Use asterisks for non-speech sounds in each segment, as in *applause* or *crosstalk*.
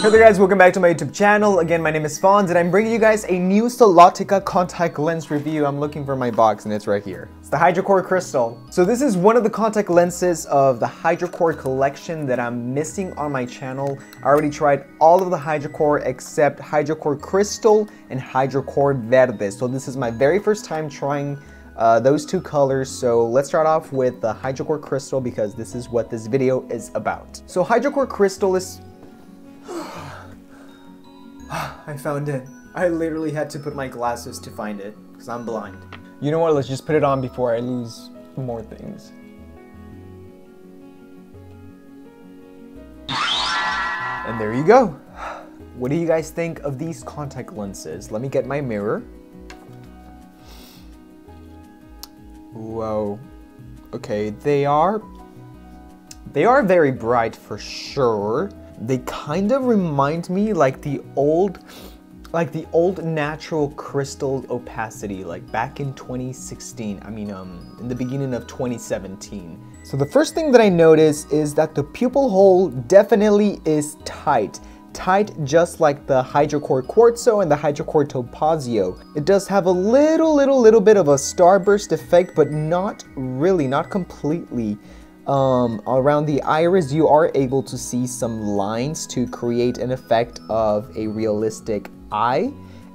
Hey there guys, welcome back to my YouTube channel. Again, my name is Fonz and I'm bringing you guys a new Solotica contact lens review. I'm looking for my box and it's right here. It's the Hidrocor Crystal. So this is one of the contact lenses of the Hidrocor collection that I'm missing on my channel. I already tried all of the Hidrocor except Hidrocor Crystal and Hidrocor Verde. So this is my very first time trying uh, those two colors. So let's start off with the Hidrocor Crystal because this is what this video is about. So Hidrocor Crystal is *sighs* I found it. I literally had to put my glasses to find it because I'm blind. You know what? Let's just put it on before I lose more things. And there you go. *sighs* What do you guys think of these contact lenses? Let me get my mirror. Whoa. Okay, they are they are very bright for sure they kind of remind me like the old like the old natural crystal opacity like back in 2016 i mean um in the beginning of 2017 so the first thing that i notice is that the pupil hole definitely is tight tight just like the hidrocor quartzo and the hidrocor topazio it does have a little little little bit of a starburst effect but not really not completely um, around the iris, you are able to see some lines to create an effect of a realistic eye.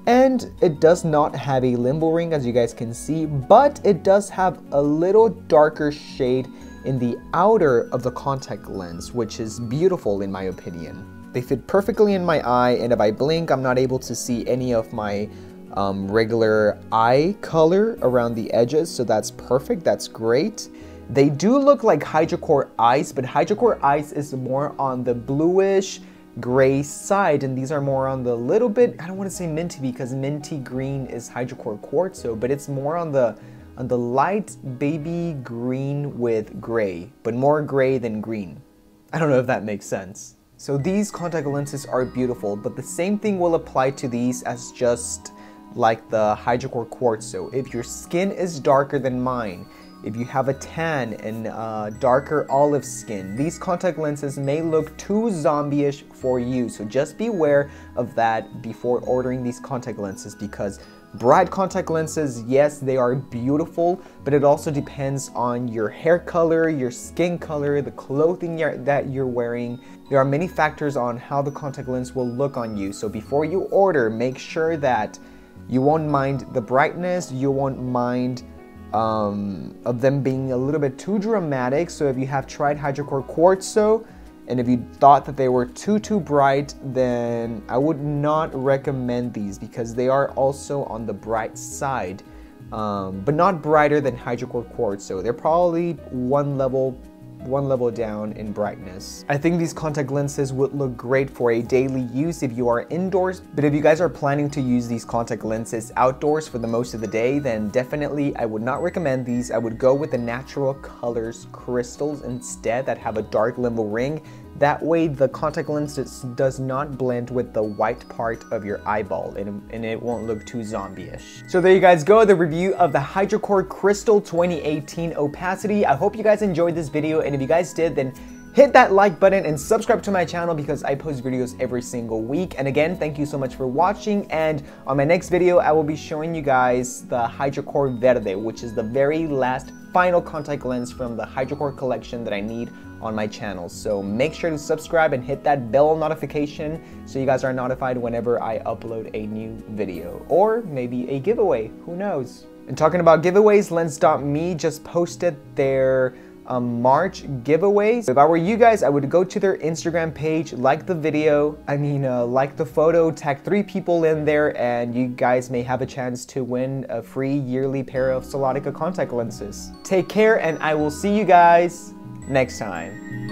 And it does not have a limbal ring as you guys can see, but it does have a little darker shade in the outer of the contact lens, which is beautiful in my opinion. They fit perfectly in my eye, and if I blink, I'm not able to see any of my um, regular eye color around the edges, so that's perfect, that's great. They do look like Hidrocor Ice, but Hidrocor Ice is more on the bluish gray side, and these are more on the little bit, I don't want to say minty because minty green is Hidrocor Quartzo, but it's more on the on the light baby green with gray, but more gray than green. I don't know if that makes sense. So these contact lenses are beautiful, but the same thing will apply to these as just like the Hidrocor Quartzo. If your skin is darker than mine, if you have a tan and uh, darker olive skin, these contact lenses may look too zombie-ish for you. So just beware of that before ordering these contact lenses because bright contact lenses, yes, they are beautiful, but it also depends on your hair color, your skin color, the clothing you're, that you're wearing. There are many factors on how the contact lens will look on you. So before you order, make sure that you won't mind the brightness, you won't mind um, of them being a little bit too dramatic. So if you have tried Hidrocor Quartzo, and if you thought that they were too, too bright, then I would not recommend these because they are also on the bright side, um, but not brighter than Hidrocor Quartzo. They're probably one level one level down in brightness. I think these contact lenses would look great for a daily use if you are indoors, but if you guys are planning to use these contact lenses outdoors for the most of the day, then definitely I would not recommend these. I would go with the natural colors crystals instead that have a dark limbal ring that way the contact lens does not blend with the white part of your eyeball and, and it won't look too zombie-ish. So there you guys go, the review of the Hidrocor Crystal 2018 Opacity. I hope you guys enjoyed this video and if you guys did then hit that like button and subscribe to my channel because I post videos every single week. And again, thank you so much for watching. And on my next video, I will be showing you guys the Hidrocor Verde, which is the very last final contact lens from the Hidrocor collection that I need on my channel. So make sure to subscribe and hit that bell notification so you guys are notified whenever I upload a new video or maybe a giveaway, who knows. And talking about giveaways, Lens.me just posted their um, March giveaways. If I were you guys, I would go to their Instagram page, like the video, I mean, uh, like the photo, tag three people in there, and you guys may have a chance to win a free yearly pair of Solotica contact lenses. Take care, and I will see you guys next time.